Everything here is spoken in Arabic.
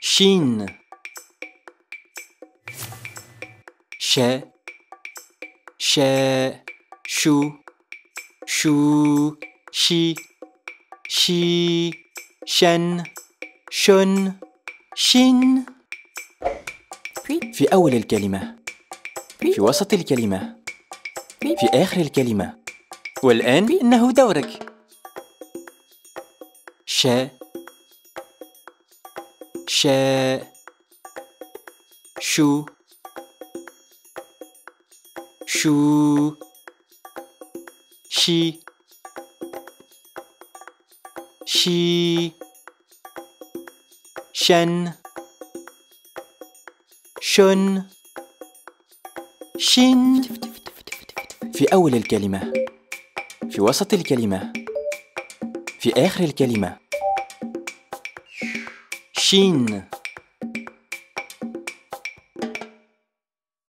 شين ش شا شو شو شي شي شن شن puis, في أول الكلمة. في وسط الكلمة. في آخر الكلمة. والآن إنه دورك. شا شا شو شو شي شي شن شن شن. في أول الكلمة في وسط الكلمة في آخر الكلمة. شين